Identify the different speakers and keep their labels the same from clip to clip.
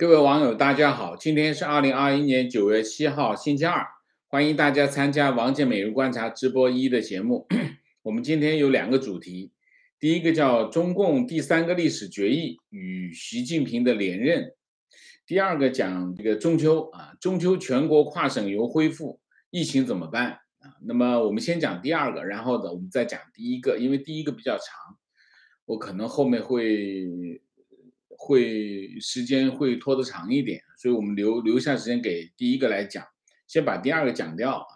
Speaker 1: 各位网友，大家好，今天是二零二一年九月七号，星期二，欢迎大家参加王健每日观察直播一的节目。我们今天有两个主题，第一个叫中共第三个历史决议与习近平的连任，第二个讲这个中秋啊，中秋全国跨省游恢复，疫情怎么办啊？那么我们先讲第二个，然后呢，我们再讲第一个，因为第一个比较长，我可能后面会。会时间会拖得长一点，所以我们留留下时间给第一个来讲，先把第二个讲掉啊。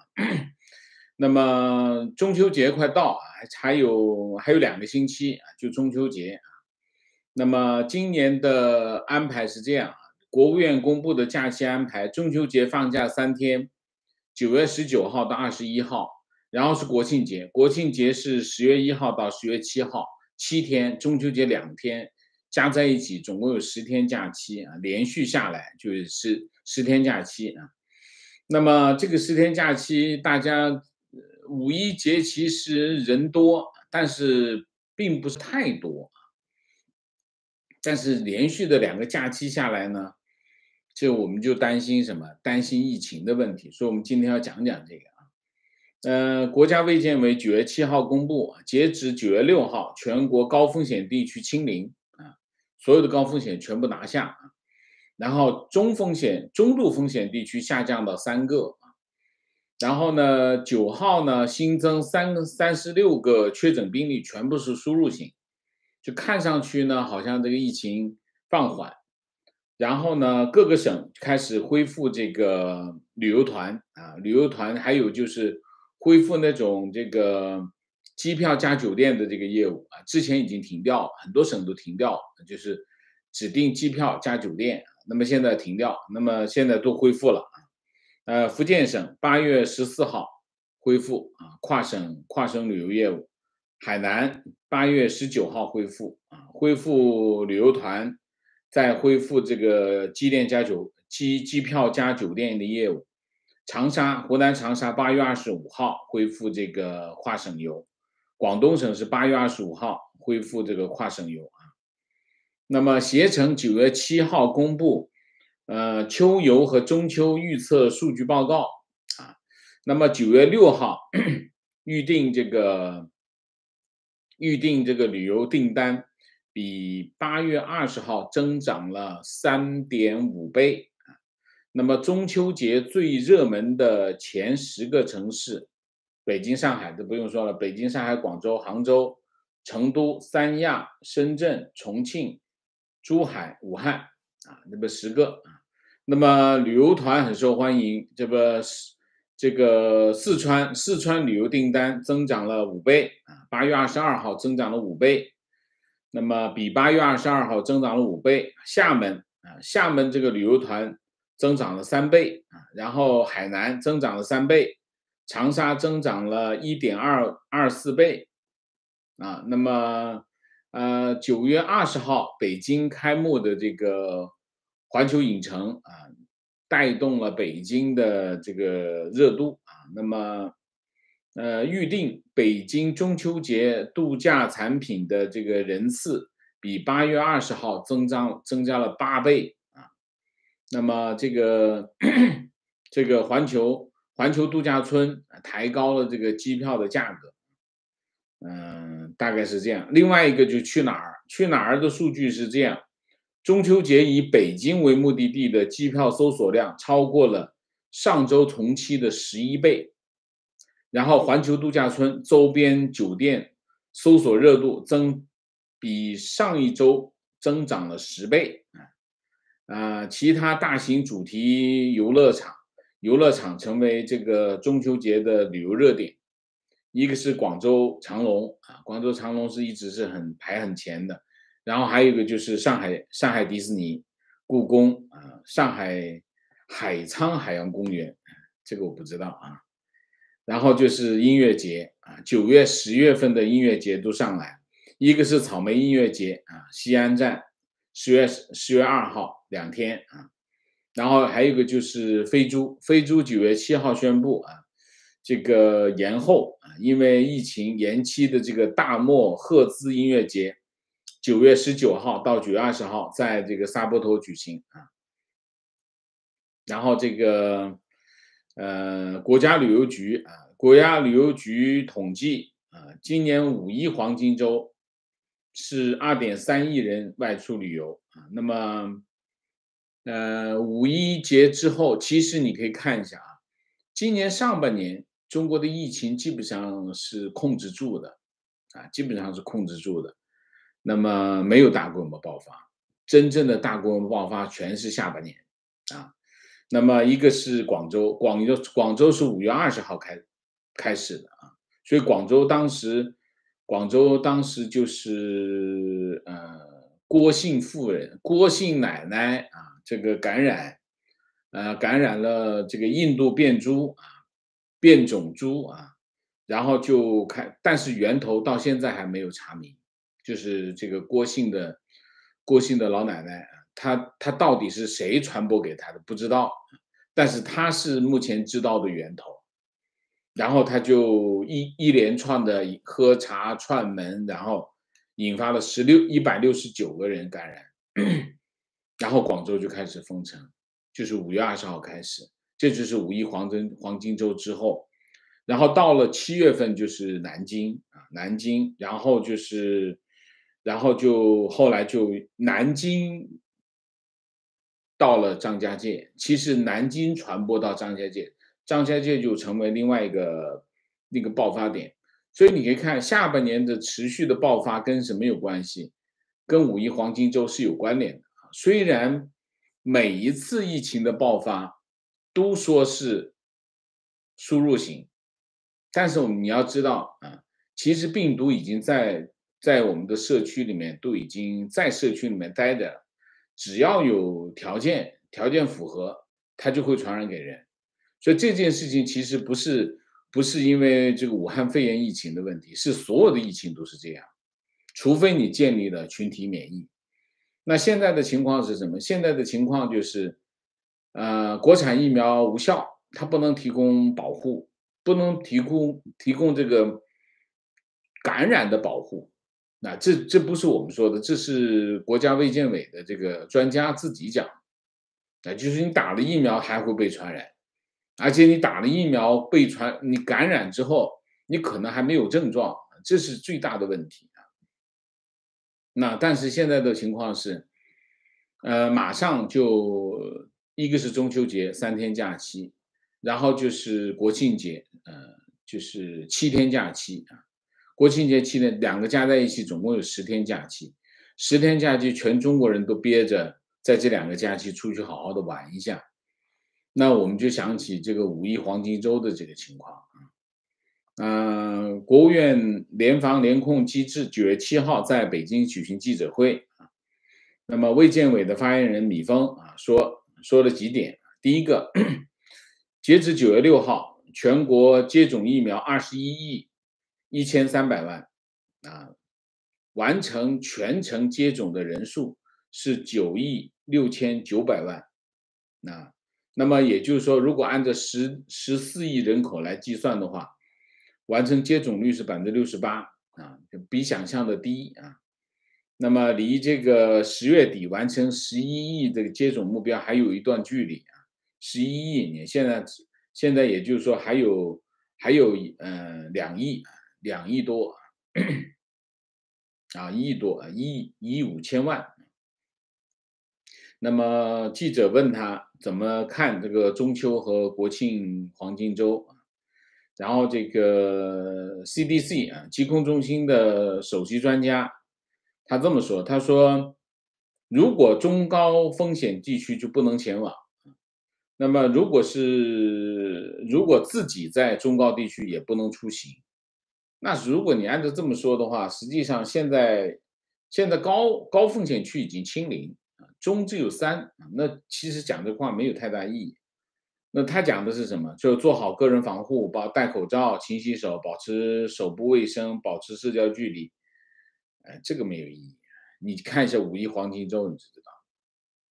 Speaker 1: 那么中秋节快到啊，还有还有两个星期啊，就中秋节啊。那么今年的安排是这样啊，国务院公布的假期安排，中秋节放假三天，九月十九号到二十一号，然后是国庆节，国庆节是十月一号到十月七号，七天，中秋节两天。加在一起总共有十天假期啊，连续下来就是十十天假期啊。那么这个十天假期，大家五一节其实人多，但是并不是太多但是连续的两个假期下来呢，这我们就担心什么？担心疫情的问题。所以，我们今天要讲讲这个啊。呃，国家卫健委九月七号公布，截止九月六号，全国高风险地区清零。所有的高风险全部拿下，然后中风险、中度风险地区下降到三个，然后呢，九号呢新增三三十六个确诊病例，全部是输入型，就看上去呢好像这个疫情放缓，然后呢各个省开始恢复这个旅游团啊，旅游团还有就是恢复那种这个。机票加酒店的这个业务啊，之前已经停掉，很多省都停掉，就是指定机票加酒店。那么现在停掉，那么现在都恢复了啊。呃，福建省八月十四号恢复啊，跨省跨省旅游业务。海南八月十九号恢复啊，恢复旅游团，再恢复这个机电加酒机机票加酒店的业务。长沙湖南长沙八月二十五号恢复这个跨省游。广东省是八月二十五号恢复这个跨省游啊，那么携程九月七号公布，呃秋游和中秋预测数据报告啊，那么九月六号预定这个预定这个旅游订单比八月二十号增长了三点五倍，那么中秋节最热门的前十个城市。北京、上海都不用说了，北京、上海、广州、杭州、成都、三亚、深圳、重庆、珠海、武汉啊，那么十个啊。那么旅游团很受欢迎，这个这个四川四川旅游订单增长了五倍啊，八月二十二号增长了五倍，那么比八月二十二号增长了五倍。厦门啊，厦门这个旅游团增长了三倍啊，然后海南增长了三倍。长沙增长了一点二二四倍，啊，那么，呃，九月二十号北京开幕的这个环球影城啊，带动了北京的这个热度啊，那么，呃，预定北京中秋节度假产品的这个人次比八月二十号增长增加了八倍啊，那么这个 这个环球。环球度假村抬高了这个机票的价格，嗯，大概是这样。另外一个就去哪儿？去哪儿的数据是这样：中秋节以北京为目的地的机票搜索量超过了上周同期的十一倍，然后环球度假村周边酒店搜索热度增比上一周增长了十倍啊啊！其他大型主题游乐场。游乐场成为这个中秋节的旅游热点，一个是广州长隆啊，广州长隆是一直是很排很前的，然后还有一个就是上海上海迪士尼、故宫啊，上海海沧海洋公园，这个我不知道啊，然后就是音乐节啊，九月十月份的音乐节都上来，一个是草莓音乐节啊，西安站十月十月二号两天啊。然后还有一个就是飞猪，飞猪九月七号宣布啊，这个延后啊，因为疫情延期的这个大漠赫兹音乐节，九月十九号到九月二十号在这个沙坡头举行啊。然后这个呃，国家旅游局啊，国家旅游局统计啊，今年五一黄金周是二点三亿人外出旅游啊。那么呃，五一节之后，其实你可以看一下啊，今年上半年中国的疫情基本上是控制住的啊，基本上是控制住的。那么没有大规模爆发，真正的大规模爆发全是下半年啊。那么一个是广州，广州广州是五月二十号开开始的啊，所以广州当时广州当时就是呃郭姓妇人郭姓奶奶啊这个感染呃感染了这个印度变株啊变种株啊，然后就开，但是源头到现在还没有查明。就是这个郭姓的郭姓的老奶奶，她她到底是谁传播给她的不知道，但是她是目前知道的源头，然后他就一一连串的喝茶串门，然后引发了十六一百六十九个人感染，然后广州就开始封城，就是五月二十号开始，这就是五一黄金黄金周之后，然后到了七月份就是南京啊南京，然后就是。然后就后来就南京到了张家界，其实南京传播到张家界，张家界就成为另外一个那个爆发点。所以你可以看下半年的持续的爆发跟什么有关系？跟五一黄金周是有关联的。虽然每一次疫情的爆发都说是输入型，但是我们你要知道啊，其实病毒已经在。在我们的社区里面都已经在社区里面待着，只要有条件，条件符合，它就会传染给人。所以这件事情其实不是不是因为这个武汉肺炎疫情的问题，是所有的疫情都是这样，除非你建立了群体免疫。那现在的情况是什么？现在的情况就是，呃，国产疫苗无效，它不能提供保护，不能提供提供这个感染的保护。那这这不是我们说的，这是国家卫健委的这个专家自己讲，啊，就是你打了疫苗还会被传染，而且你打了疫苗被传，你感染之后你可能还没有症状，这是最大的问题。那但是现在的情况是，呃，马上就一个是中秋节三天假期，然后就是国庆节，呃，就是七天假期啊。国庆节期间，两个加在一起总共有十天假期，十天假期全中国人都憋着，在这两个假期出去好好的玩一下。那我们就想起这个五一黄金周的这个情况啊。嗯，国务院联防联控机制九月七号在北京举行记者会啊。那么卫健委的发言人米峰啊说说了几点，第一个，截止九月六号，全国接种疫苗二十一亿。一千三百万，啊，完成全程接种的人数是九亿六千九百万，啊，那么也就是说，如果按照十十四亿人口来计算的话，完成接种率是百分之六十八，啊，比想象的低啊。那么离这个十月底完成十一亿这个接种目标还有一段距离啊，十一亿，你现在现在也就是说还有还有嗯两亿。两亿多啊，一亿多啊，一亿一亿五千万。那么记者问他怎么看这个中秋和国庆黄金周然后这个 CDC 啊，疾控中心的首席专家他这么说，他说，如果中高风险地区就不能前往，那么如果是如果自己在中高地区也不能出行。那如果你按照这么说的话，实际上现在现在高高风险区已经清零啊，中只有三那其实讲这话没有太大意义。那他讲的是什么？就做好个人防护，包戴口罩、勤洗手、保持手部卫生、保持社交距离。哎，这个没有意义。你看一下五一黄金周，你就知道，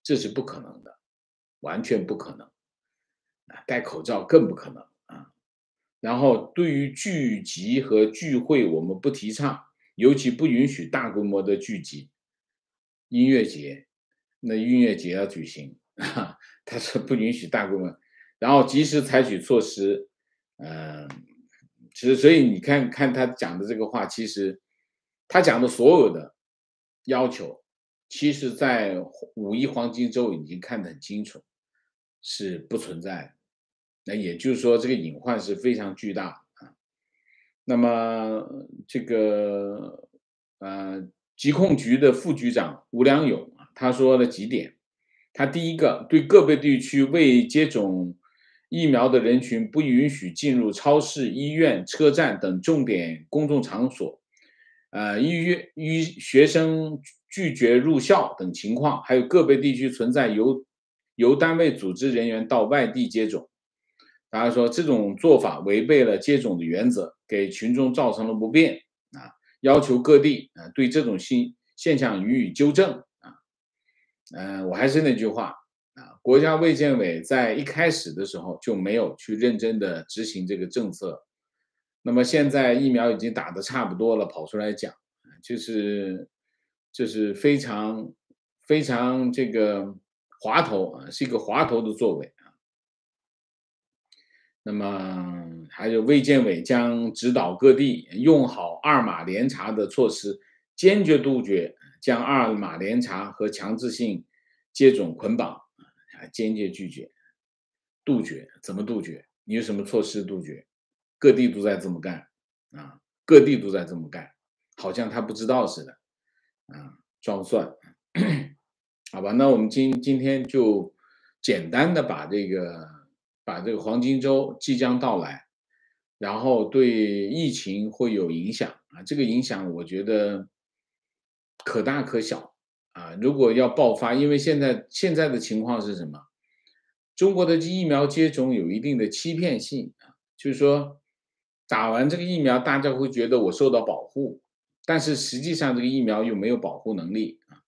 Speaker 1: 这是不可能的，完全不可能。啊，戴口罩更不可能啊。然后，对于聚集和聚会，我们不提倡，尤其不允许大规模的聚集。音乐节，那音乐节要举行啊，他说不允许大规模，然后及时采取措施，嗯，其实所以你看看他讲的这个话，其实他讲的所有的要求，其实在五一黄金周已经看得很清楚，是不存在的，那也就是说这个隐患是非常巨大啊。那么这个呃，疾控局的副局长吴良勇啊，他说了几点。他第一个对个别地区未接种疫苗的人群不允许进入超市、医院、车站等重点公众场所，呃，医院医学生拒绝入校等情况，还有个别地区存在由由单位组织人员到外地接种，大家说这种做法违背了接种的原则，给群众造成了不便啊，要求各地啊对这种现现象予以纠正啊。嗯，我还是那句话，国家卫健委在一开始的时候就没有去认真的执行这个政策，那么现在疫苗已经打的差不多了，跑出来讲，就是就是非常非常这个滑头啊，是一个滑头的作为啊。那么还有卫健委将指导各地用好二码联查的措施，坚决杜绝。将二码联查和强制性接种捆绑坚决拒绝，杜绝怎么杜绝？你有什么措施杜绝？各地都在这么干啊，各地都在这么干，好像他不知道似的啊，装蒜。好吧，那我们今今天就简单的把这个把这个黄金周即将到来，然后对疫情会有影响啊，这个影响我觉得。可大可小啊！如果要爆发，因为现在现在的情况是什么？中国的疫苗接种有一定的欺骗性啊，就是说打完这个疫苗，大家会觉得我受到保护，但是实际上这个疫苗又没有保护能力啊。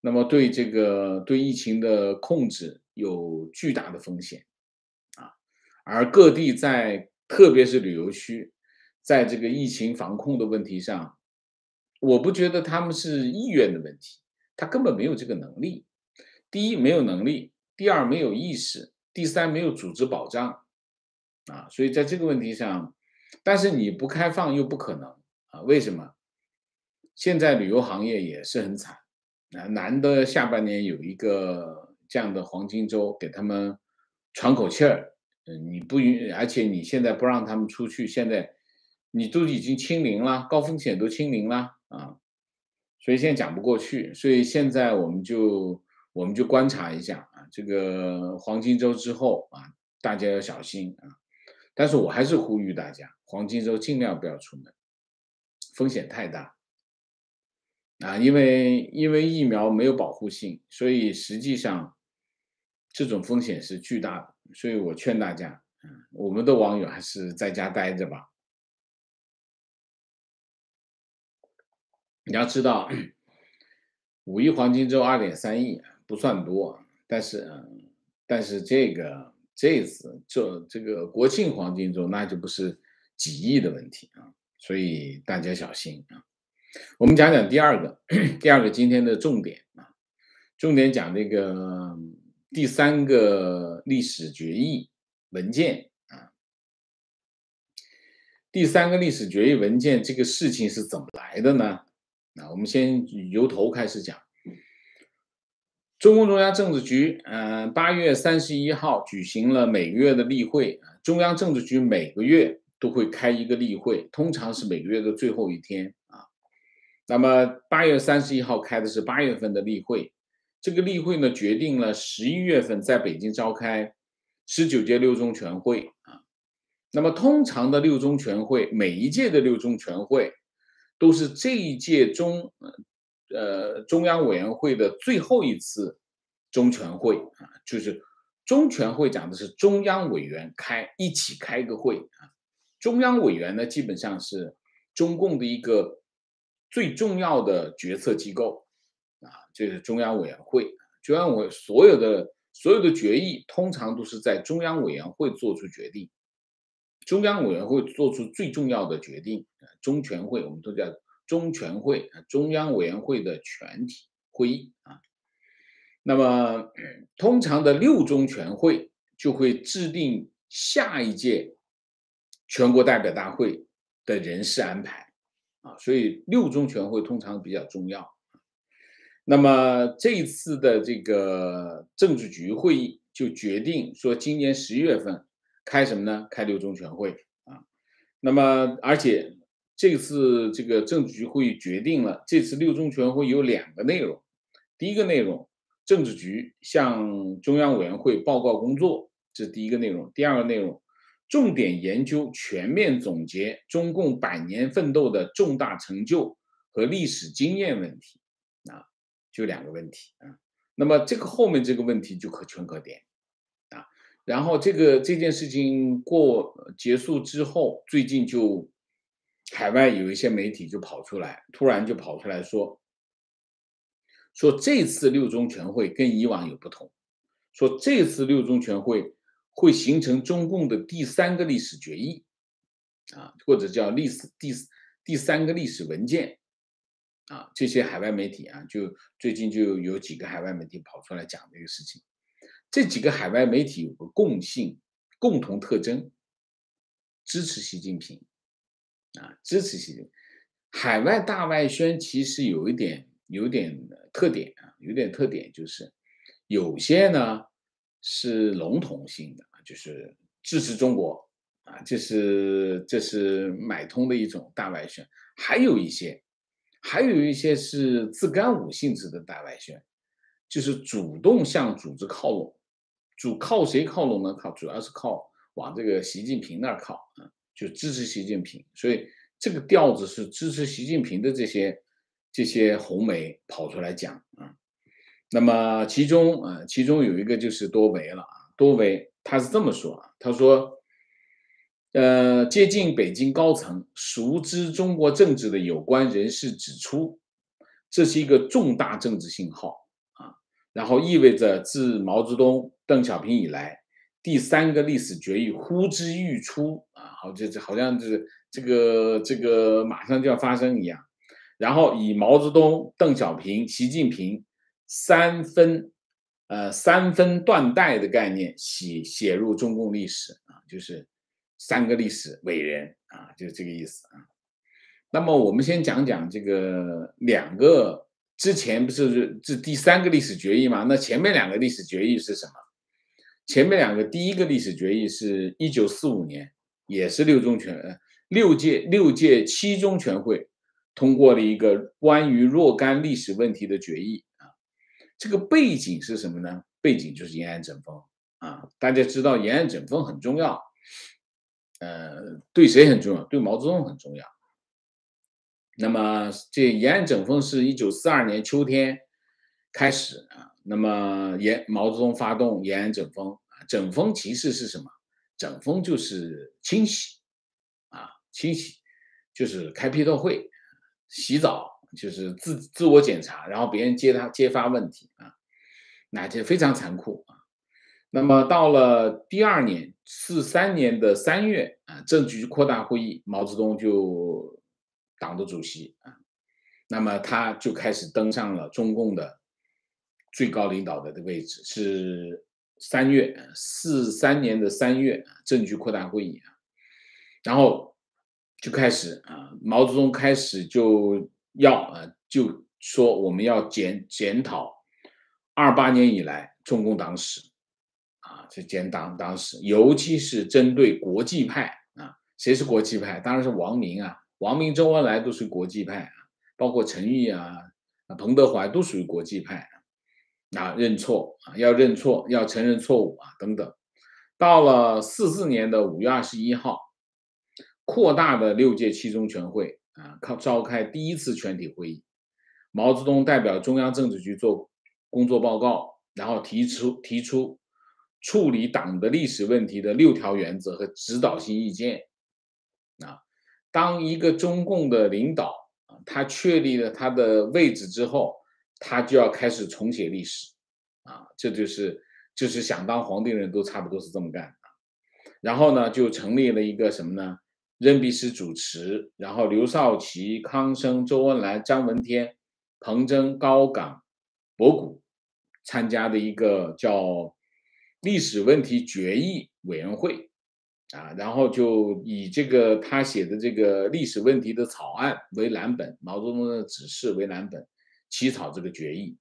Speaker 1: 那么对这个对疫情的控制有巨大的风险啊。而各地在特别是旅游区，在这个疫情防控的问题上。我不觉得他们是意愿的问题，他根本没有这个能力。第一，没有能力；第二，没有意识；第三，没有组织保障。啊，所以在这个问题上，但是你不开放又不可能啊？为什么？现在旅游行业也是很惨啊，难得下半年有一个这样的黄金周，给他们喘口气儿。嗯，你不允，而且你现在不让他们出去，现在你都已经清零了，高风险都清零了。啊，所以现在讲不过去，所以现在我们就我们就观察一下啊，这个黄金周之后啊，大家要小心啊。但是我还是呼吁大家，黄金周尽量不要出门，风险太大啊，因为因为疫苗没有保护性，所以实际上这种风险是巨大的。所以我劝大家，嗯，我们的网友还是在家待着吧。你要知道，五一黄金周二点三亿不算多，但是，但是这个这次这这个国庆黄金周那就不是几亿的问题啊，所以大家小心啊。我们讲讲第二个，第二个今天的重点啊，重点讲这个第三个历史决议文件啊，第三个历史决议文件这个事情是怎么来的呢？那我们先由头开始讲。中共中央政治局，嗯，八月三十一号举行了每个月的例会。中央政治局每个月都会开一个例会，通常是每个月的最后一天啊。那么八月三十一号开的是八月份的例会，这个例会呢决定了十一月份在北京召开十九届六中全会啊。那么通常的六中全会，每一届的六中全会。都是这一届中，呃，中央委员会的最后一次中全会啊，就是中全会讲的是中央委员开一起开个会啊。中央委员呢，基本上是中共的一个最重要的决策机构啊，就是中央委员会。中央委所有的所有的决议，通常都是在中央委员会做出决定。中央委员会做出最重要的决定，中全会我们都叫中全会，中央委员会的全体会议啊。那么通常的六中全会就会制定下一届全国代表大会的人事安排啊，所以六中全会通常比较重要。那么这一次的这个政治局会议就决定说，今年十一月份开什么呢？开六中全会啊。那么而且这次这个政治局会议决定了，这次六中全会有两个内容。第一个内容，政治局向中央委员会报告工作，这是第一个内容。第二个内容，重点研究、全面总结中共百年奋斗的重大成就和历史经验问题啊。就两个问题啊，那么这个后面这个问题就可圈可点。然后这个这件事情过结束之后，最近就海外有一些媒体就跑出来，突然就跑出来说，说这次六中全会跟以往有不同，说这次六中全会会形成中共的第三个历史决议啊，或者叫历史第第三个历史文件。啊，这些海外媒体啊，就最近就有几个海外媒体跑出来讲这个事情。这几个海外媒体有个共性、共同特征，支持习近平啊，支持习近平。海外大外宣其实有一点、有点特点啊，有点特点就是有些呢是笼统性的，就是支持中国啊，这是这是买通的一种大外宣，还有一些。还有一些是自干五性质的大外宣，就是主动向组织靠拢，主靠谁靠拢呢？靠主要是靠往这个习近平那儿靠啊，就支持习近平。所以这个调子是支持习近平的这些这些红媒跑出来讲啊。那么其中啊，其中有一个就是多维了啊，多维他是这么说啊，他说。呃，接近北京高层、熟知中国政治的有关人士指出，这是一个重大政治信号，然后意味着自毛泽东、邓小平以来，第三个历史决议呼之欲出啊，好，这这好像是这个这个马上就要发生一样。然后以毛泽东、邓小平、习近平三分呃三分断代的概念写写入中共历史啊，就是。三个历史伟人啊，就是这个意思啊。那么我们先讲讲这个两个之前不是这第三个历史决议吗？那前面两个历史决议是什么？前面两个第一个历史决议是一九四五年，也是六中全六届六届七中全会通过了一个关于若干历史问题的决议啊。这个背景是什么呢？背景就是延安整风啊。大家知道延安整风很重要。呃，对谁很重要？对毛泽东很重要。那么，这延安整风是一九四二年秋天开始啊。那么，延毛泽东发动延安整风啊，整风其实是什么？整风就是清洗啊，清洗就是开批斗会、洗澡，就是自自我检查，然后别人揭他揭发问题啊，那就非常残酷啊。那么到了第二年，四三年的三月啊，政局扩大会议，毛泽东就党的主席啊，那么他就开始登上了中共的最高领导的的位置，是三月四三年的三月啊，政治局扩大会议啊，然后就开始啊，毛泽东开始就要啊，就说我们要检检讨二八年以来中共党史啊。这建党当时，尤其是针对国际派啊，谁是国际派？当然是王明啊，王明、周恩来都是国际派啊，包括陈毅啊、彭德怀都属于国际派啊。认错啊，要认错，要承认错误啊，等等。到了四四年的五月二十一号，扩大的六届七中全会啊，靠召开第一次全体会议，毛泽东代表中央政治局做工作报告，然后提出提出。处理党的历史问题的六条原则和指导性意见，啊，当一个中共的领导，他确立了他的位置之后，他就要开始重写历史，啊，这就是就是想当皇帝的人都差不多是这么干的。然后呢，就成立了一个什么呢？任弼时主持，然后刘少奇、康生、周恩来、张闻天、彭真、高岗、博古参加的一个叫历史问题决议委员会啊，然后就以这个他写的这个历史问题的草案为蓝本，毛泽东的指示为蓝本，起草这个决议。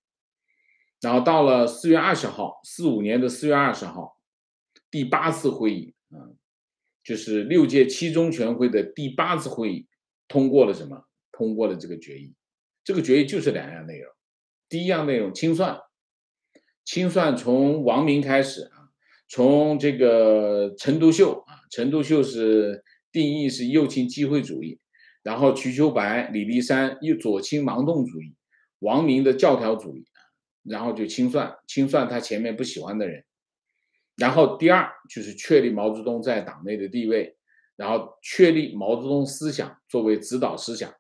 Speaker 1: 然后到了四月二十号，四五年的四月二十号，第八次会议啊，就是六届七中全会的第八次会议，通过了什么？通过了这个决议。这个决议就是两样内容。第一样内容清算，清算从王明开始啊，从这个陈独秀，陈独秀是定义是右倾机会主义，然后瞿秋白、李立三又左倾盲动主义，王明的教条主义。然后就清算，清算他前面不喜欢的人，然后第二就是确立毛泽东在党内的地位，然后确立毛泽东思想作为指导思想。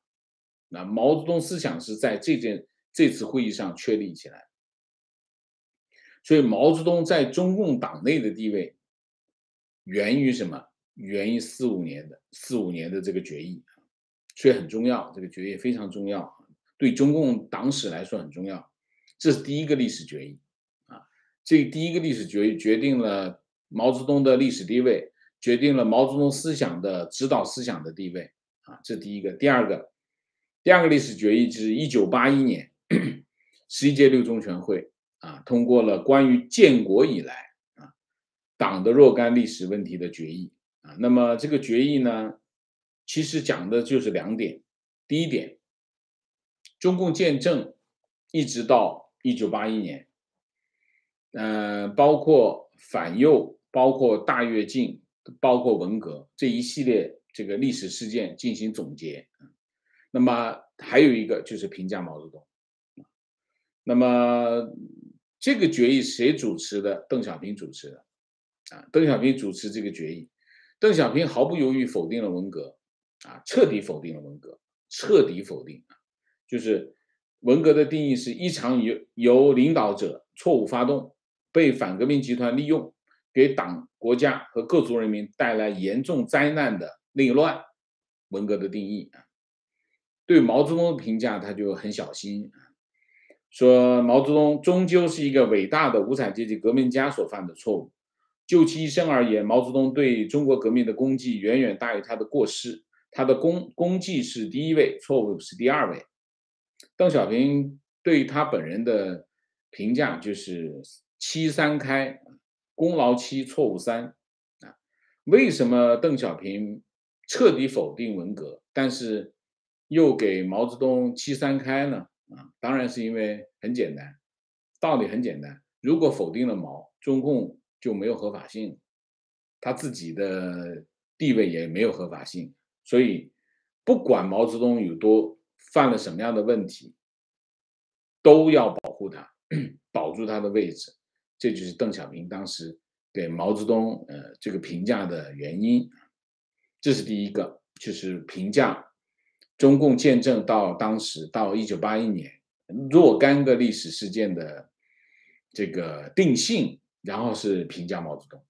Speaker 1: 那毛泽东思想是在这件这次会议上确立起来，所以毛泽东在中共党内的地位源于什么？源于四五年的四五年的这个决议，所以很重要，这个决议非常重要，对中共党史来说很重要。这是第一个历史决议，啊，这第一个历史决议决定了毛泽东的历史地位，决定了毛泽东思想的指导思想的地位，啊，这第一个。第二个，第二个历史决议是一九八一年 十一届六中全会啊通过了关于建国以来党的若干历史问题的决议啊。那么这个决议呢，其实讲的就是两点，第一点，中共建政一直到。一九八一年，嗯，包括反右，包括大跃进，包括文革这一系列这个历史事件进行总结。那么还有一个就是评价毛泽东。那么这个决议谁主持的？邓小平主持的。啊，邓小平主持这个决议，邓小平毫不犹豫否定了文革，啊，彻底否定了文革，彻底否定啊，就是。文革的定义是一场由由领导者错误发动，被反革命集团利用，给党、国家和各族人民带来严重灾难的内乱。文革的定义啊，对毛泽东的评价他就很小心啊，说毛泽东终究是一个伟大的无产阶级革命家所犯的错误。就其一生而言，毛泽东对中国革命的功绩远远大于他的过失，他的功功绩是第一位，错误是第二位。邓小平对他本人的评价就是“七三开”，功劳七，错误三啊。为什么邓小平彻底否定文革，但是又给毛泽东“七三开”呢？啊，当然是因为很简单，道理很简单。如果否定了毛，中共就没有合法性，他自己的地位也没有合法性。所以，不管毛泽东有多。犯了什么样的问题，都要保护他，保住他的位置，这就是邓小平当时给毛泽东呃这个评价的原因。这是第一个，就是评价中共建政到当时到一九八一年若干个历史事件的这个定性，然后是评价毛泽东，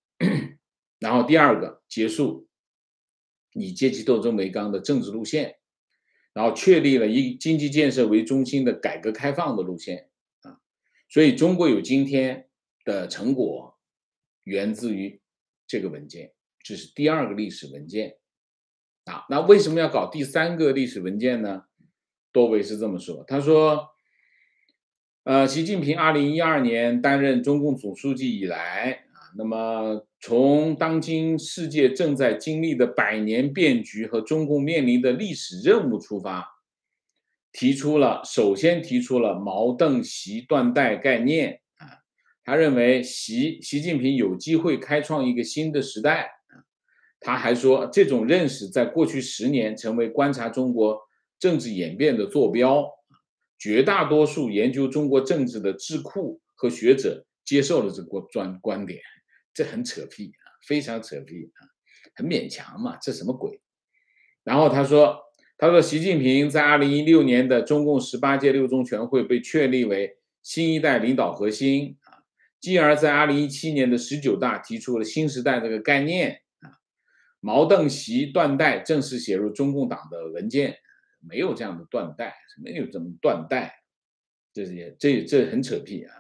Speaker 1: 然后第二个结束以阶级斗争为纲的政治路线。然后确立了以经济建设为中心的改革开放的路线啊，所以中国有今天的成果，源自于这个文件，这是第二个历史文件啊。那为什么要搞第三个历史文件呢？多维是这么说，他说，呃，习近平二零一二年担任中共总书记以来啊，那么。从当今世界正在经历的百年变局和中共面临的历史任务出发，提出了首先提出了毛邓习断代概念啊，他认为习习近平有机会开创一个新的时代，他还说这种认识在过去十年成为观察中国政治演变的坐标，绝大多数研究中国政治的智库和学者接受了这个专观点。这很扯屁啊，非常扯屁啊，很勉强嘛，这什么鬼？然后他说，他说习近平在二零一六年的中共十八届六中全会被确立为新一代领导核心啊，继而在二零一七年的十九大提出了新时代这个概念啊，毛邓习断代正式写入中共党的文件，没有这样的断代，没有这么断代，这些这这很扯屁啊。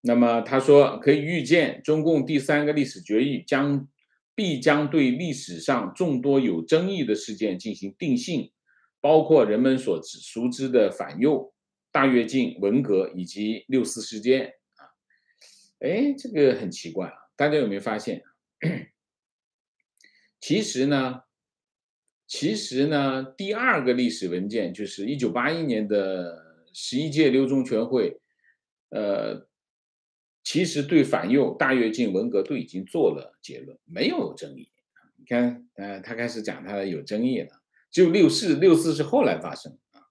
Speaker 1: 那么他说可以预见，中共第三个历史决议将必将对历史上众多有争议的事件进行定性，包括人们所熟知的反右、大跃进、文革以及六四事件啊。哎，这个很奇怪啊，大家有没有发现？其实呢，其实呢，第二个历史文件就是一九八一年的十一届六中全会，呃。其实对反右、大跃进、文革都已经做了结论，没有争议。你看，呃，他开始讲他有争议了，就六四，六四是后来发生啊。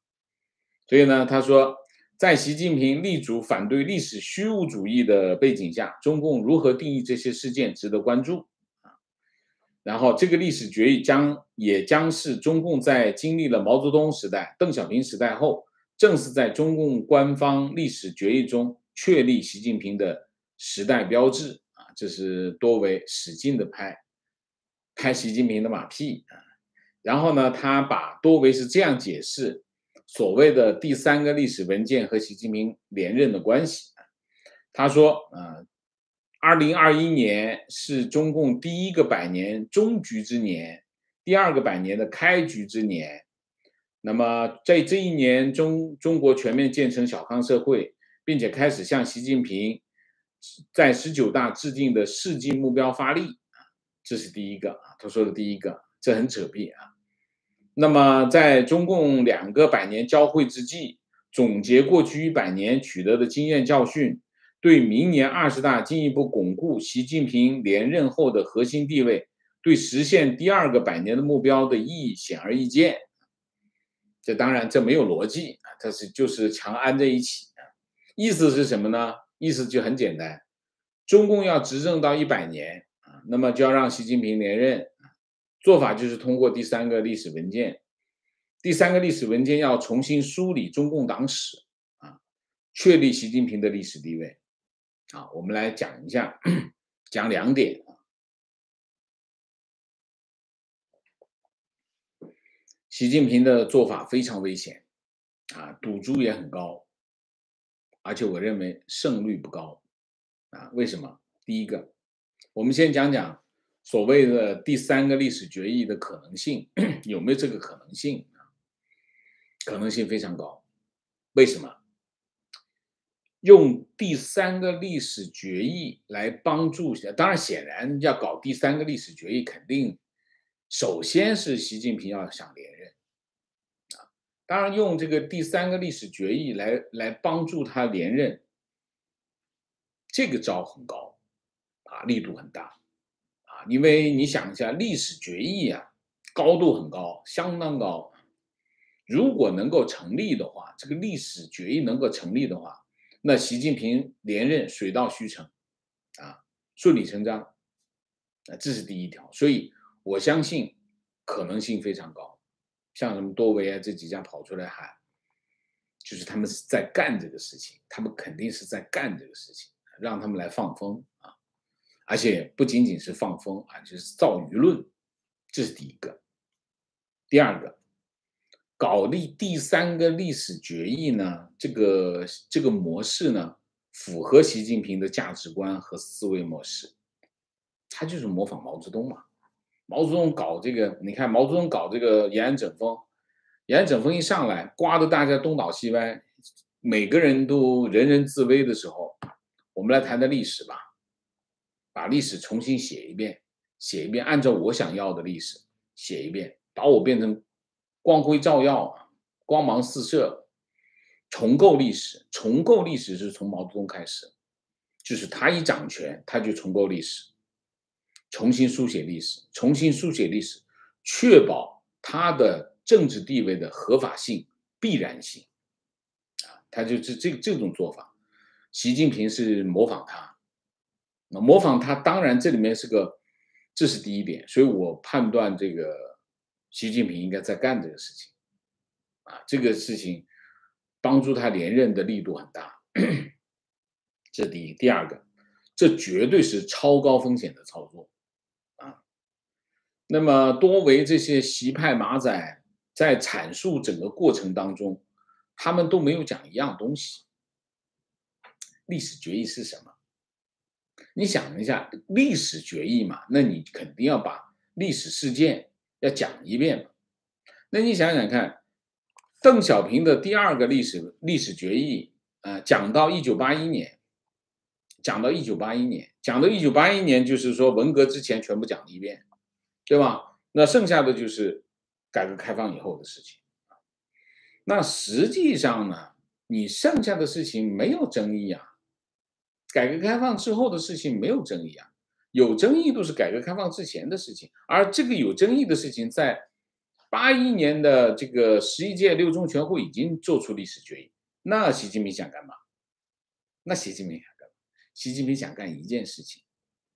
Speaker 1: 所以呢，他说，在习近平立足反对历史虚无主义的背景下，中共如何定义这些事件值得关注。然后，这个历史决议将也将是中共在经历了毛泽东时代、邓小平时代后，正是在中共官方历史决议中。确立习近平的时代标志啊，这是多维使劲的拍拍习近平的马屁啊。然后呢，他把多维是这样解释所谓的第三个历史文件和习近平连任的关系他说啊，二零二一年是中共第一个百年终局之年，第二个百年的开局之年。那么在这一年中，中国全面建成小康社会。并且开始向习近平在十九大制定的世纪目标发力，这是第一个啊，他说的第一个，这很扯屁啊。那么在中共两个百年交汇之际，总结过去一百年取得的经验教训，对明年二十大进一步巩固习近平连任后的核心地位，对实现第二个百年的目标的意义显而易见。这当然这没有逻辑啊，它是就是强安在一起。意思是什么呢？意思就很简单，中共要执政到一百年啊，那么就要让习近平连任，做法就是通过第三个历史文件，第三个历史文件要重新梳理中共党史啊，确立习近平的历史地位啊。我们来讲一下，讲两点啊。习近平的做法非常危险啊，赌注也很高。而且我认为胜率不高，啊，为什么？第一个，我们先讲讲所谓的第三个历史决议的可能性，有没有这个可能性？可能性非常高。为什么？用第三个历史决议来帮助，当然显然要搞第三个历史决议，肯定首先是习近平要想连任啊。当然，用这个第三个历史决议来来帮助他连任，这个招很高，啊，力度很大，啊，因为你想一下，历史决议啊，高度很高，相当高。如果能够成立的话，这个历史决议能够成立的话，那习近平连任水到渠成，啊，顺理成章，啊，这是第一条。所以我相信可能性非常高。像什么多维啊这几家跑出来喊，就是他们是在干这个事情，他们肯定是在干这个事情，让他们来放风啊，而且不仅仅是放风啊，就是造舆论，这是第一个。第二个，搞历第三个历史决议呢，这个这个模式呢，符合习近平的价值观和思维模式，他就是模仿毛泽东嘛。毛泽东搞这个，你看毛泽东搞这个延安整风，延安整风一上来，刮得大家东倒西歪，每个人都人人自危的时候，我们来谈谈历史吧，把历史重新写一遍，写一遍，按照我想要的历史写一遍，把我变成光辉照耀啊、光芒四射，重构历史，重构历史是从毛泽东开始，就是他一掌权，他就重构历史。重新书写历史，重新书写历史，确保他的政治地位的合法性、必然性，啊，他就是这这种做法。习近平是模仿他，那模仿他，当然这里面是个，这是第一点，所以我判断这个习近平应该在干这个事情，啊，这个事情帮助他连任的力度很大，这第一。第二个，这绝对是超高风险的操作。啊那么多为这些习派马仔在阐述整个过程当中，他们都没有讲一样东西。历史决议是什么？你想一下，历史决议嘛，那你肯定要把历史事件要讲一遍嘛。那你想想看，邓小平的第二个历史历史决议，呃，讲到一九八一年，讲到一九八一年，讲到一九八一年，就是说文革之前全部讲了一遍，对吧？那剩下的就是改革开放以后的事情。那实际上呢，你剩下的事情没有争议啊。改革开放之后的事情没有争议啊，有争议都是改革开放之前的事情。而这个有争议的事情，在八一年的这个十一届六中全会已经做出历史决议。那习近平想干嘛？那习近平想干嘛？习近平想干一件事情，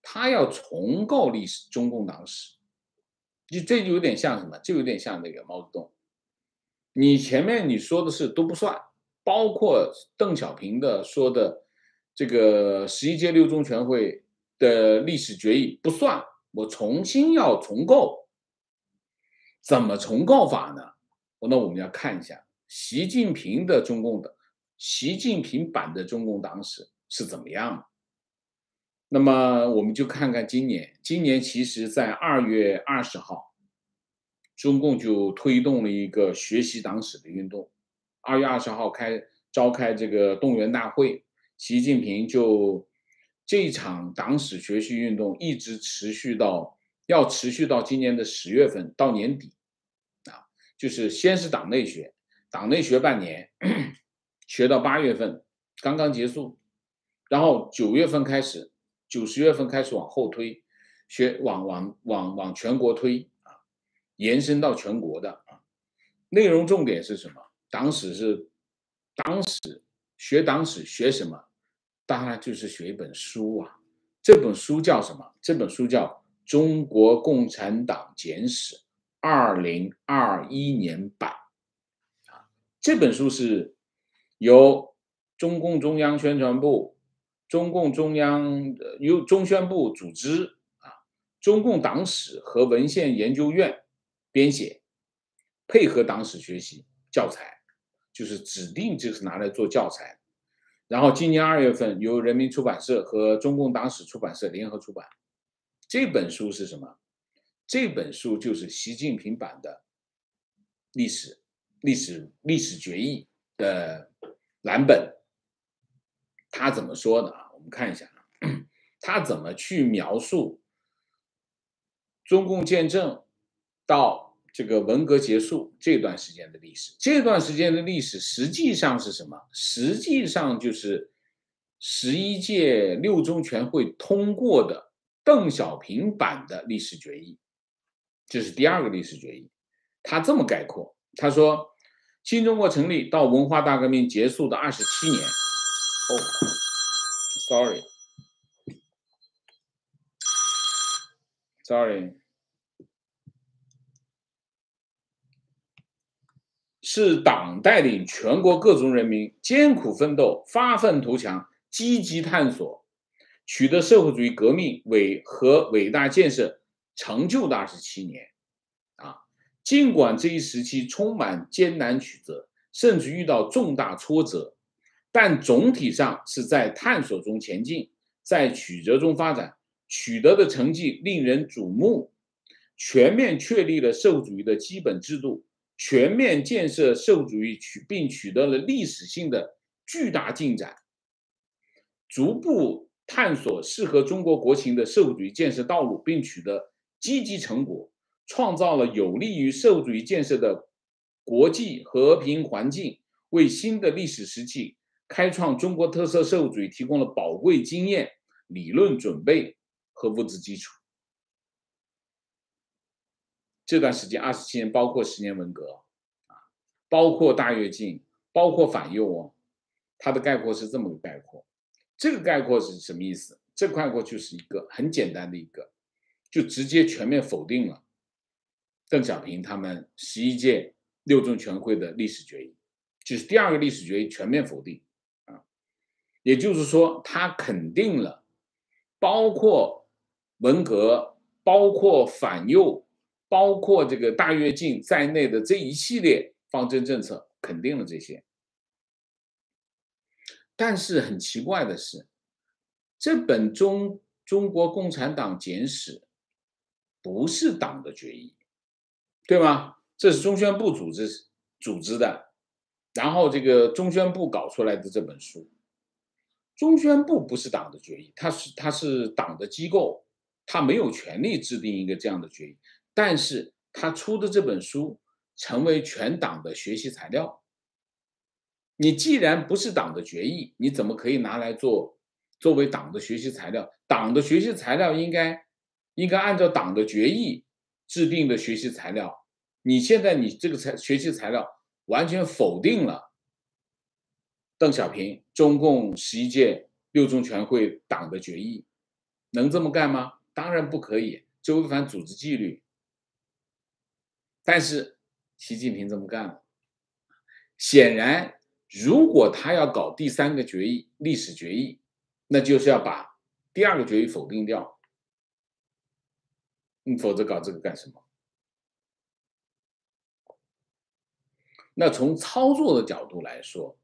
Speaker 1: 他要重构历史，中共党史。就这就有点像什么？就有点像那个毛泽东。你前面你说的事都不算，包括邓小平的说的这个十一届六中全会的历史决议不算，我重新要重构，怎么重构法呢？那我们要看一下习近平的中共的习近平版的中共党史是怎么样的。那么我们就看看今年，今年其实在二月二十号。中共就推动了一个学习党史的运动，二月二十号开召开这个动员大会，习近平就这一场党史学习运动一直持续到要持续到今年的十月份到年底，啊，就是先是党内学，党内学半年，学到八月份刚刚结束，然后九月份开始，九十月份开始往后推，学往往往往全国推啊。延伸到全国的啊，内容重点是什么？党史是党史，学党史学什么？当然就是学一本书啊。这本书叫什么？这本书叫《中国共产党简史》，二零二一年版啊。这本书是由中共中央宣传部、中共中央由中宣部组织啊，中共党史和文献研究院。编写，配合党史学习教材，就是指定就是拿来做教材。然后今年二月份由人民出版社和中共党史出版社联合出版。这本书是什么？这本书就是习近平版的历史、历史、历史决议的蓝本。他怎么说的啊？我们看一下，他怎么去描述中共建政到。这个文革结束这段时间的历史，这段时间的历史实际上是什么？实际上就是十一届六中全会通过的邓小平版的历史决议，这是第二个历史决议。他这么概括，他说：“新中国成立到文化大革命结束的二十七年。”哦，sorry，sorry。是党带领全国各族人民艰苦奋斗、发愤图强、积极探索，取得社会主义革命伟和伟大建设成就的二十七年。啊，尽管这一时期充满艰难曲折，甚至遇到重大挫折，但总体上是在探索中前进，在曲折中发展，取得的成绩令人瞩目，全面确立了社会主义的基本制度。全面建设社会主义取并取得了历史性的巨大进展，逐步探索适合中国国情的社会主义建设道路，并取得积极成果，创造了有利于社会主义建设的国际和平环境，为新的历史时期开创中国特色社会主义提供了宝贵经验、理论准备和物质基础。这段时间二十七年，包括十年文革，啊，包括大跃进，包括反右哦，它的概括是这么个概括。这个概括是什么意思？这概括就是一个很简单的一个，就直接全面否定了邓小平他们十一届六中全会的历史决议，就是第二个历史决议全面否定啊，也就是说，他肯定了包括文革，包括反右。包括这个大跃进在内的这一系列方针政策，肯定了这些。但是很奇怪的是，这本中中国共产党简史不是党的决议，对吗？这是中宣部组织组织的，然后这个中宣部搞出来的这本书，中宣部不是党的决议，它是它是党的机构，它没有权利制定一个这样的决议，但是他出的这本书成为全党的学习材料。你既然不是党的决议，你怎么可以拿来做作为党的学习材料？党的学习材料应该应该按照党的决议制定的学习材料。你现在你这个材学习材料完全否定了邓小平中共十一届六中全会党的决议，能这么干吗？当然不可以，这违反组织纪律。但是习近平这么干了，显然。如果他要搞第三个决议，历史决议，那就是要把第二个决议否定掉。你否则搞这个干什么？那从操作的角度来说，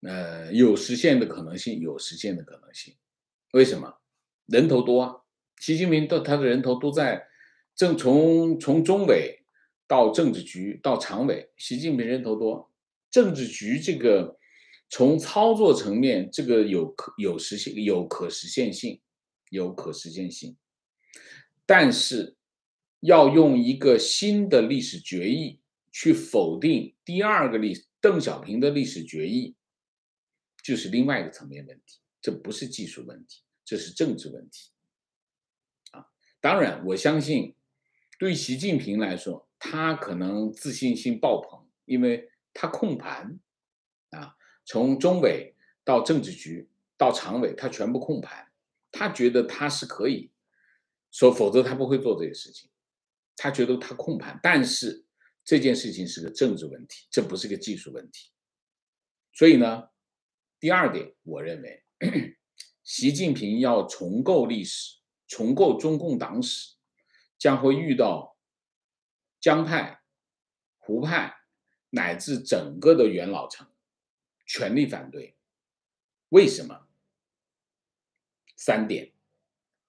Speaker 1: 呃，有实现的可能性，有实现的可能性。为什么？人头多啊！习近平的他的人头都在正，从从中委到政治局到常委，习近平人头多。政治局这个从操作层面，这个有可有实现有可实现性，有可实现性，但是要用一个新的历史决议去否定第二个历邓小平的历史决议，就是另外一个层面问题，这不是技术问题，这是政治问题。啊，当然我相信，对习近平来说，他可能自信心爆棚，因为。他控盘，啊，从中委到政治局到常委，他全部控盘。他觉得他是可以说，否则他不会做这些事情。他觉得他控盘，但是这件事情是个政治问题，这不是个技术问题。所以呢，第二点，我认为，习近平要重构历史，重构中共党史，将会遇到江派、胡派。乃至整个的元老层全力反对，为什么？三点，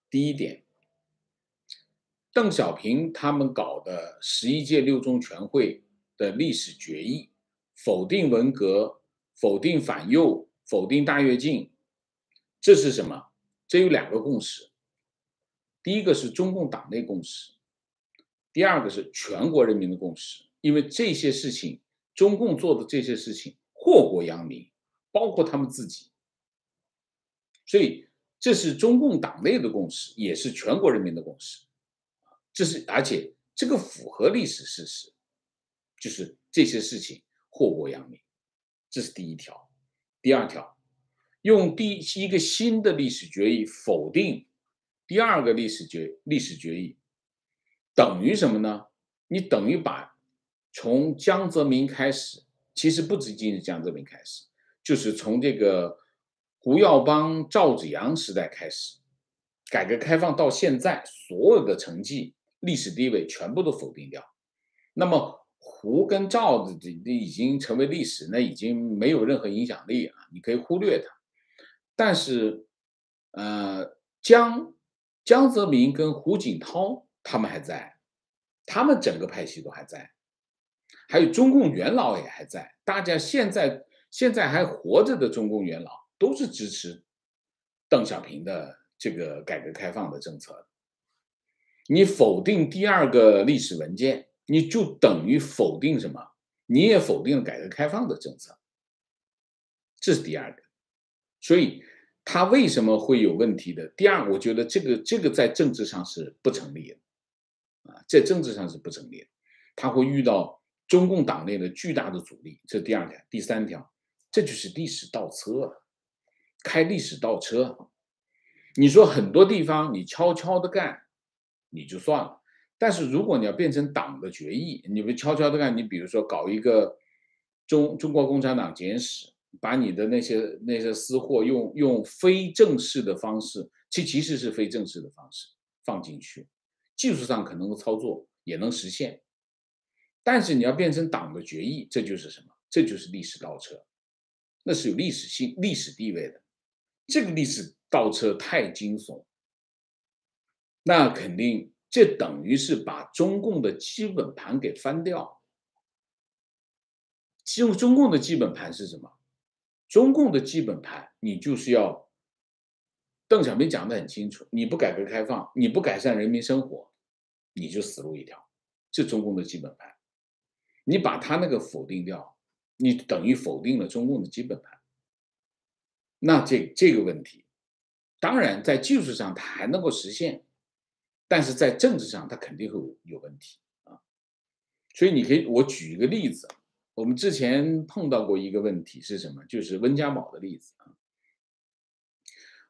Speaker 1: 第一点，邓小平他们搞的十一届六中全会的历史决议，否定文革，否定反右，否定大跃进，这是什么？这有两个共识，第一个是中共党内共识，第二个是全国人民的共识，因为这些事情。中共做的这些事情祸国殃民，包括他们自己，所以这是中共党内的共识，也是全国人民的共识。这是而且这个符合历史事实，就是这些事情祸国殃民，这是第一条。第二条，用第一个新的历史决议否定第二个历史决历史决议，等于什么呢？你等于把。从江泽民开始，其实不止仅是江泽民开始，就是从这个胡耀邦、赵紫阳时代开始，改革开放到现在，所有的成绩、历史地位全部都否定掉。那么胡跟赵的这已经成为历史，那已经没有任何影响力啊，你可以忽略它。但是，呃，江江泽民跟胡锦涛他们还在，他们整个派系都还在。还有中共元老也还在，大家现在现在还活着的中共元老都是支持邓小平的这个改革开放的政策。你否定第二个历史文件，你就等于否定什么？你也否定了改革开放的政策。这是第二个，所以他为什么会有问题的？第二，我觉得这个这个在政治上是不成立的，啊，在政治上是不成立的，他会遇到。中共党内的巨大的阻力，这第二条。第三条，这就是历史倒车，开历史倒车。你说很多地方你悄悄的干，你就算了；但是如果你要变成党的决议，你不悄悄的干，你比如说搞一个中中国共产党简史，把你的那些那些私货用用非正式的方式，其其实是非正式的方式放进去，技术上可能操作也能实现。但是你要变成党的决议，这就是什么？这就是历史倒车。那是有历史性、历史地位的。这个历史倒车太惊悚，那肯定这等于是把中共的基本盘给翻掉。中中共的基本盘是什么？中共的基本盘，你就是要邓小平讲的很清楚：你不改革开放，你不改善人民生活，你就死路一条。这中共的基本盘，你把他那个否定掉，你等于否定了中共的基本盘。那这这个问题，当然在技术上它还能够实现，但是在政治上它肯定会有问题啊。所以你可以，我举一个例子，我们之前碰到过一个问题是什么？就是温家宝的例子啊。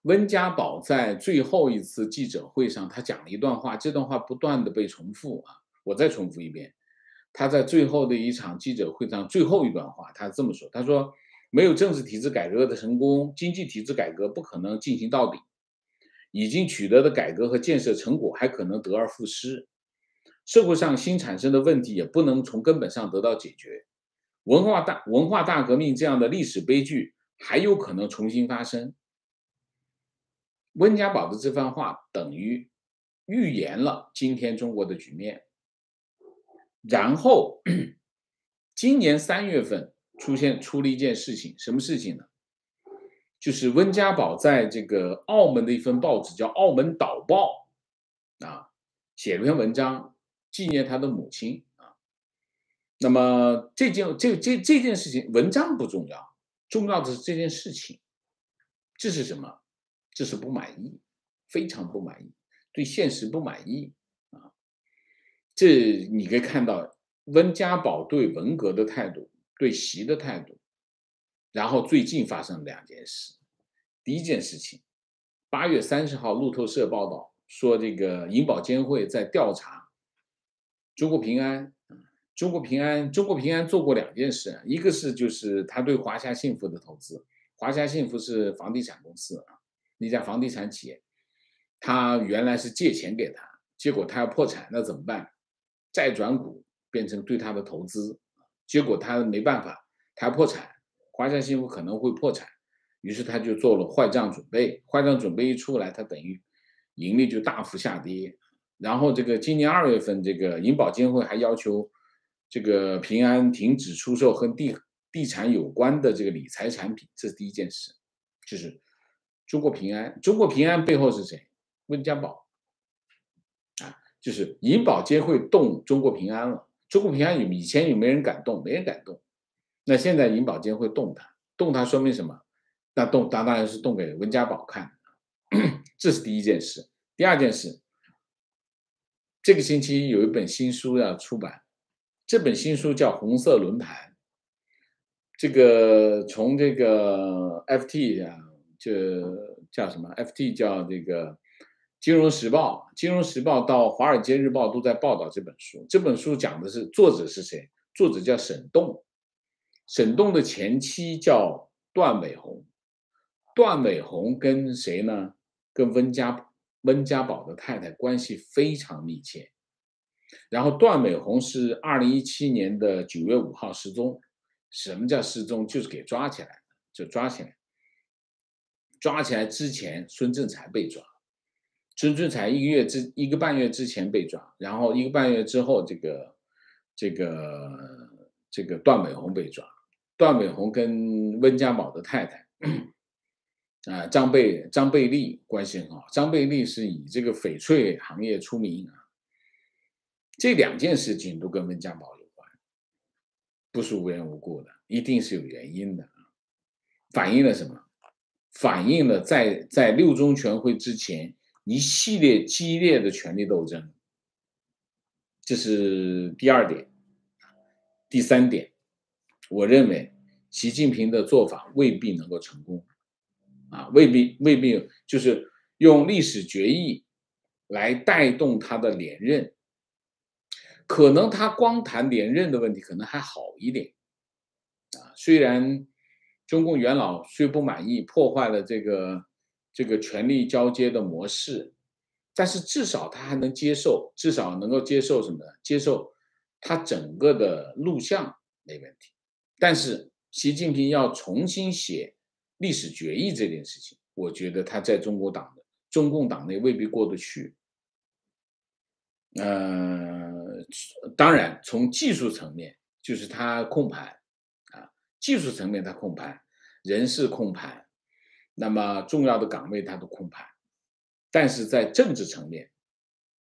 Speaker 1: 温家宝在最后一次记者会上，他讲了一段话，这段话不断的被重复啊，我再重复一遍。他在最后的一场记者会上最后一段话，他这么说，他说。没有政治体制改革的成功，经济体制改革不可能进行到底。已经取得的改革和建设成果还可能得而复失，社会上新产生的问题也不能从根本上得到解决。文化大文化大革命这样的历史悲剧还有可能重新发生。温家宝的这番话等于预言了今天中国的局面。然后，今年三月份。出现出了一件事情，什么事情呢？就是温家宝在这个澳门的一份报纸叫《澳门导报》啊，写了篇文章纪念他的母亲。那么这件这这这件事情，文章不重要，重要的是这件事情。这是什么？这是不满意，非常不满意，对现实不满意啊。这你可以看到温家宝对文革的态度。对习的态度，然后最近发生两件事。第一件事情，八月三十号，路透社报道说，这个银保监会在调查中国平安。中国平安，中国平安做过两件事，一个是就是他对华夏幸福的投资。华夏幸福是房地产公司啊，那家房地产企业，他原来是借钱给他，结果他要破产，那怎么办？债转股变成对他的投资。结果他没办法，他破产，华夏幸福可能会破产，于是他就做了坏账准备。坏账准备一出来，他等于盈利就大幅下跌。然后这个今年二月份，这个银保监会还要求这个平安停止出售和地地产有关的这个理财产品。这是第一件事，就是中国平安。中国平安背后是谁？温家宝啊，就是银保监会动中国平安了。中国平安有以前有没人敢动，没人敢动。那现在银保监会动它，动它说明什么？那动，当然是动给温家宝看。这是第一件事。第二件事，这个星期有一本新书要出版，这本新书叫《红色轮盘》。这个从这个 FT 啊，就叫什么？FT 叫这个。《金融时报》《金融时报》到《华尔街日报》都在报道这本书。这本书讲的是作者是谁？作者叫沈栋。沈栋的前妻叫段伟红。段伟红跟谁呢？跟温家温家宝的太太关系非常密切。然后段伟红是二零一七年的九月五号失踪。什么叫失踪？就是给抓起来就抓起来。抓起来之前，孙政才被抓。孙春才一个月之一个半月之前被抓，然后一个半月之后，这个这个这个段美红被抓。段美红跟温家宝的太太啊张贝张贝丽关系很好，张贝丽是以这个翡翠行业出名啊。这两件事情都跟温家宝有关，不是无缘无故的，一定是有原因的啊。反映了什么？反映了在在六中全会之前。一系列激烈的权力斗争，这是第二点。第三点，我认为习近平的做法未必能够成功，啊，未必未必就是用历史决议来带动他的连任。可能他光谈连任的问题可能还好一点，啊，虽然中共元老虽不满意，破坏了这个。这个权力交接的模式，但是至少他还能接受，至少能够接受什么？接受他整个的录像没问题。但是习近平要重新写历史决议这件事情，我觉得他在中国党的中共党内未必过得去。呃，当然，从技术层面，就是他控盘啊，技术层面他控盘，人事控盘，那么重要的岗位他都控盘，但是在政治层面，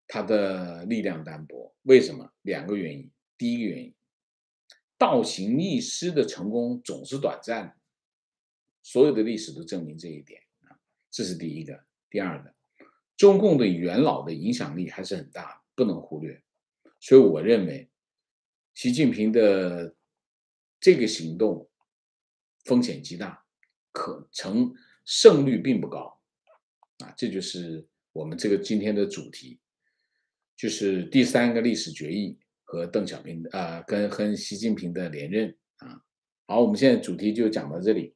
Speaker 1: 他的力量单薄。为什么？两个原因。第一个原因，倒行逆施的成功总是短暂的，所有的历史都证明这一点啊，这是第一个。第二个，中共的元老的影响力还是很大。不能忽略，所以我认为，习近平的这个行动风险极大，可成胜率并不高，啊，这就是我们这个今天的主题，就是第三个历史决议和邓小平啊，跟和习近平的连任啊。好，我们现在主题就讲到这里，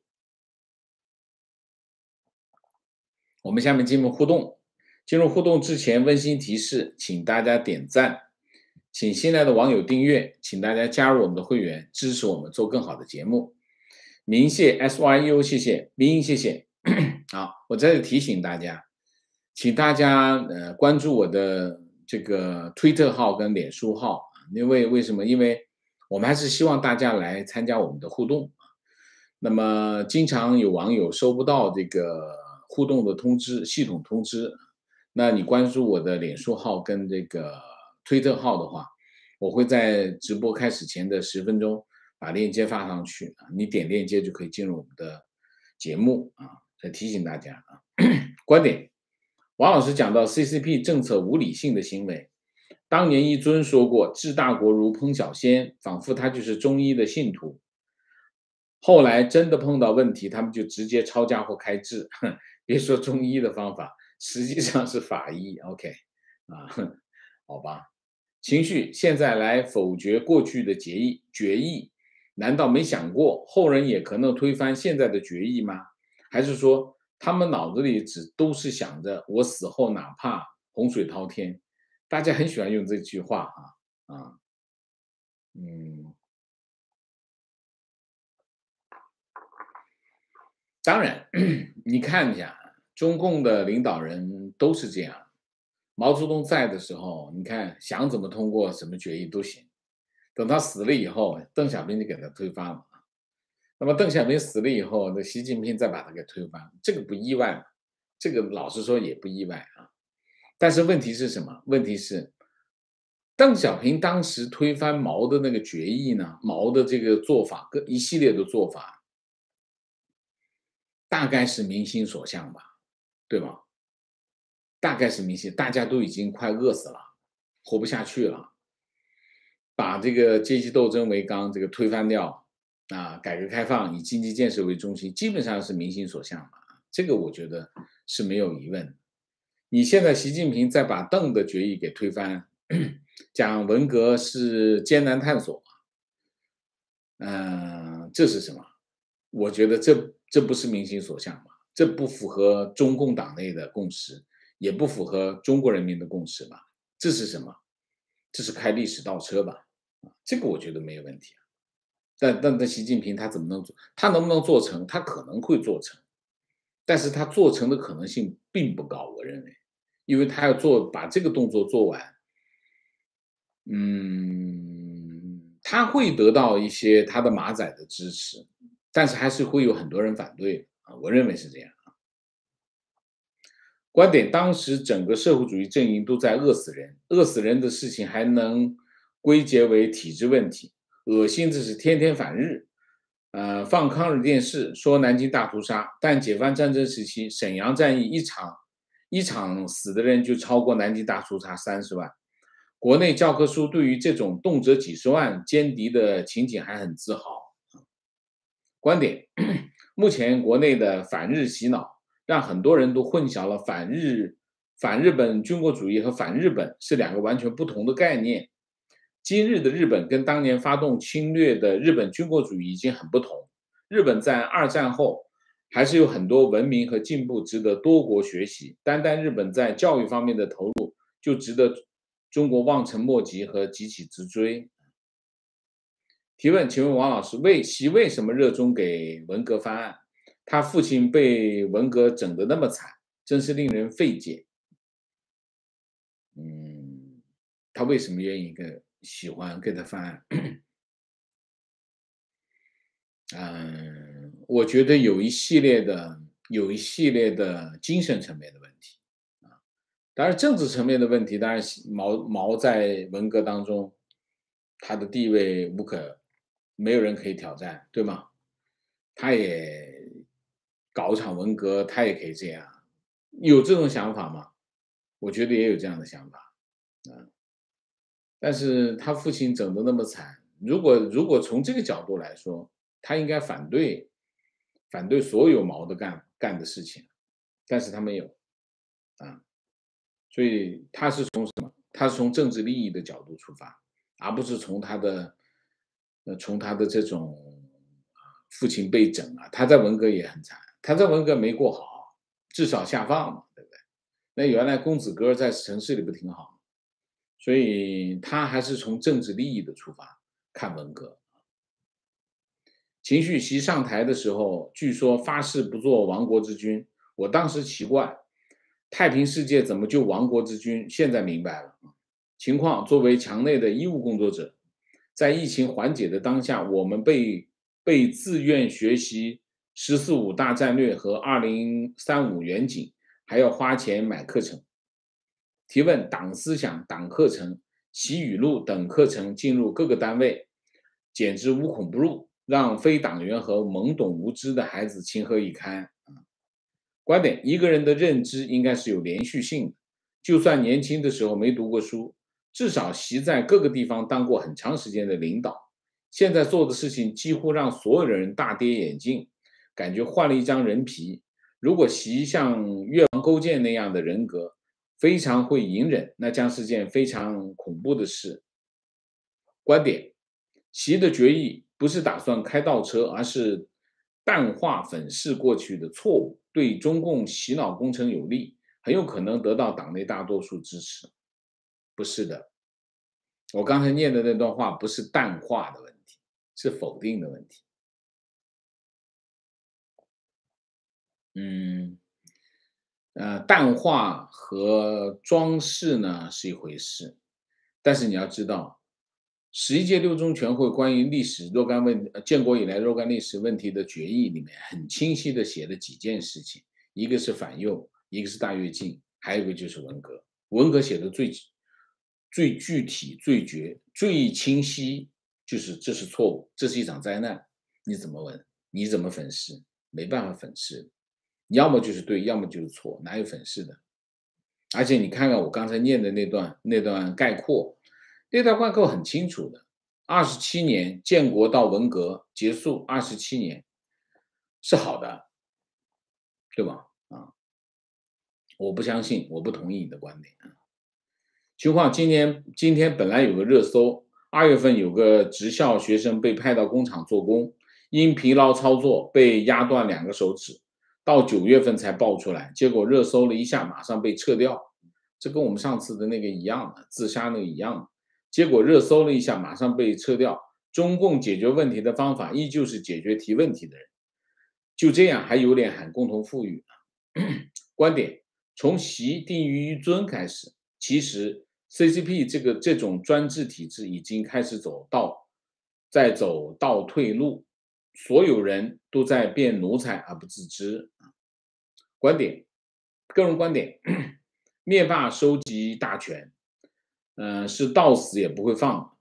Speaker 1: 我们下面进入互动。进入互动之前，温馨提示，请大家点赞，请新来的网友订阅，请大家加入我们的会员，支持我们做更好的节目。明谢 S Y U，谢谢明，谢谢。好，我在这提醒大家，请大家呃关注我的这个推特号跟脸书号因为为什么？因为我们还是希望大家来参加我们的互动那么经常有网友收不到这个互动的通知，系统通知。那你关注我的脸书号跟这个推特号的话，我会在直播开始前的十分钟把链接发上去啊，你点链接就可以进入我们的节目啊。再提醒大家啊，观点，王老师讲到 CCP 政策无理性的行为，当年一尊说过治大国如烹小鲜，仿佛他就是中医的信徒，后来真的碰到问题，他们就直接抄家伙开治，别说中医的方法。实际上是法医，OK，啊，好吧，情绪现在来否决过去的决议，决议难道没想过后人也可能推翻现在的决议吗？还是说他们脑子里只都是想着我死后哪怕洪水滔天？大家很喜欢用这句话啊啊，嗯，当然，你看一下。中共的领导人都是这样，毛泽东在的时候，你看想怎么通过什么决议都行，等他死了以后，邓小平就给他推翻了那么邓小平死了以后，那习近平再把他给推翻，这个不意外？这个老实说也不意外啊。但是问题是什么？问题是邓小平当时推翻毛的那个决议呢？毛的这个做法，跟一系列的做法，大概是民心所向吧。对吧？大概是民心，大家都已经快饿死了，活不下去了，把这个阶级斗争为纲，这个推翻掉啊，改革开放以经济建设为中心，基本上是民心所向嘛。这个我觉得是没有疑问。你现在习近平再把邓的决议给推翻，讲文革是艰难探索，嗯，这是什么？我觉得这这不是民心所向嘛。这不符合中共党内的共识，也不符合中国人民的共识吧？这是什么？这是开历史倒车吧？这个我觉得没有问题啊。但但但习近平他怎么能做？他能不能做成？他可能会做成，但是他做成的可能性并不高，我认为，因为他要做把这个动作做完，嗯，他会得到一些他的马仔的支持，但是还是会有很多人反对。啊，我认为是这样。观点：当时整个社会主义阵营都在饿死人，饿死人的事情还能归结为体制问题？恶心的是天天反日，呃，放抗日电视说南京大屠杀，但解放战争时期沈阳战役一场一场死的人就超过南京大屠杀三十万。国内教科书对于这种动辄几十万歼敌的情景还很自豪。观点。目前国内的反日洗脑，让很多人都混淆了反日、反日本军国主义和反日本是两个完全不同的概念。今日的日本跟当年发动侵略的日本军国主义已经很不同。日本在二战后还是有很多文明和进步值得多国学习。单单日本在教育方面的投入就值得中国望尘莫及和急起直追。提问：请问王老师，为习为什么热衷给文革翻案？他父亲被文革整得那么惨，真是令人费解。嗯，他为什么愿意跟喜欢跟他翻案？嗯，我觉得有一系列的有一系列的精神层面的问题啊，当然政治层面的问题，当然毛毛在文革当中，他的地位无可没有人可以挑战，对吗？他也搞场文革，他也可以这样，有这种想法吗？我觉得也有这样的想法啊，但是他父亲整的那么惨，如果如果从这个角度来说。他应该反对，反对所有毛的干干的事情，但是他没有，啊，所以他是从什么？他是从政治利益的角度出发，而不是从他的，呃，从他的这种父亲被整啊，他在文革也很惨，他在文革没过好，至少下放嘛，对不对？那原来公子哥在城市里不挺好？所以他还是从政治利益的出发看文革。情绪袭上台的时候，据说发誓不做亡国之君。我当时奇怪，太平世界怎么就亡国之君？现在明白了情况。作为墙内的医务工作者，在疫情缓解的当下，我们被被自愿学习“十四五”大战略和“二零三五”远景，还要花钱买课程。提问：党思想、党课程、习语录等课程进入各个单位，简直无孔不入。让非党员和懵懂无知的孩子情何以堪啊！观点：一个人的认知应该是有连续性的，就算年轻的时候没读过书，至少习在各个地方当过很长时间的领导，现在做的事情几乎让所有的人大跌眼镜，感觉换了一张人皮。如果习像越王勾践那样的人格，非常会隐忍，那将是件非常恐怖的事。观点：习的决议。不是打算开倒车，而是淡化粉饰过去的错误，对中共洗脑工程有利，很有可能得到党内大多数支持。不是的，我刚才念的那段话不是淡化的问题，是否定的问题。嗯，呃，淡化和装饰呢是一回事，但是你要知道。十一届六中全会关于历史若干问建国以来若干历史问题的决议里面，很清晰的写了几件事情，一个是反右，一个是大跃进，还有一个就是文革。文革写的最最具体、最绝、最清晰，就是这是错误，这是一场灾难。你怎么问？你怎么粉饰？没办法粉饰，要么就是对，要么就是错，哪有粉饰的？而且你看看我刚才念的那段那段概括。那段概括很清楚的，二十七年建国到文革结束，二十七年是好的，对吧？啊，我不相信，我不同意你的观点啊。情况今天今天本来有个热搜，二月份有个职校学生被派到工厂做工，因疲劳操作被压断两个手指，到九月份才爆出来，结果热搜了一下，马上被撤掉，这跟我们上次的那个一样的，自杀那个一样的。结果热搜了一下，马上被撤掉。中共解决问题的方法依旧是解决提问题的人，就这样还有脸喊共同富裕？观点：从习定于一尊开始，其实 CCP 这个这种专制体制已经开始走到，在走倒退路，所有人都在变奴才而不自知。观点：个人观点，灭霸收集大权。嗯，是到死也不会放，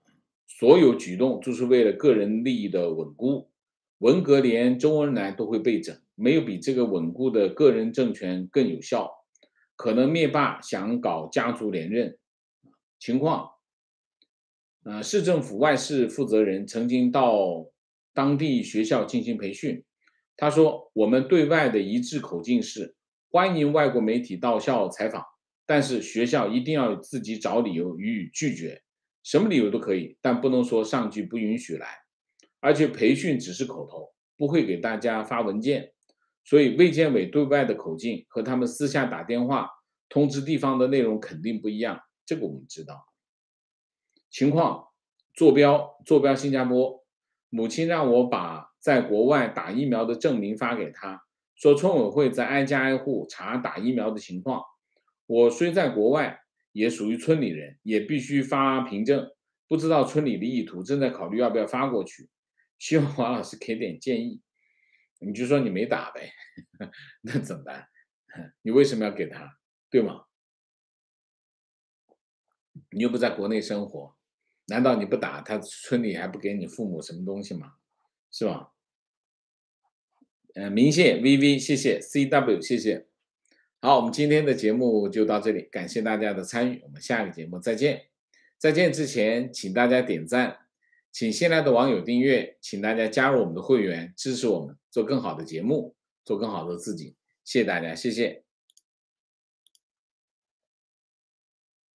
Speaker 1: 所有举动就是为了个人利益的稳固。文革连周恩来都会被整，没有比这个稳固的个人政权更有效。可能灭霸想搞家族连任情况。呃，市政府外事负责人曾经到当地学校进行培训，他说：“我们对外的一致口径是欢迎外国媒体到校采访。”但是学校一定要自己找理由予以拒绝，什么理由都可以，但不能说上级不允许来。而且培训只是口头，不会给大家发文件，所以卫健委对外的口径和他们私下打电话通知地方的内容肯定不一样，这个我们知道。情况坐标坐标新加坡，母亲让我把在国外打疫苗的证明发给他，说村委会在挨家挨户查打疫苗的情况。我虽在国外，也属于村里人，也必须发凭证。不知道村里的意图，正在考虑要不要发过去。希望王老师给点建议。你就说你没打呗，那怎么办？你为什么要给他？对吗？你又不在国内生活，难道你不打他，村里还不给你父母什么东西吗？是吧？嗯，明谢 VV，谢谢 CW，谢谢。好，我们今天的节目就到这里，感谢大家的参与，我们下个节目再见。再见之前，请大家点赞，请新来的网友订阅，请大家加入我们的会员，支持我们做更好的节目，做更好的自己。谢谢大家，谢谢。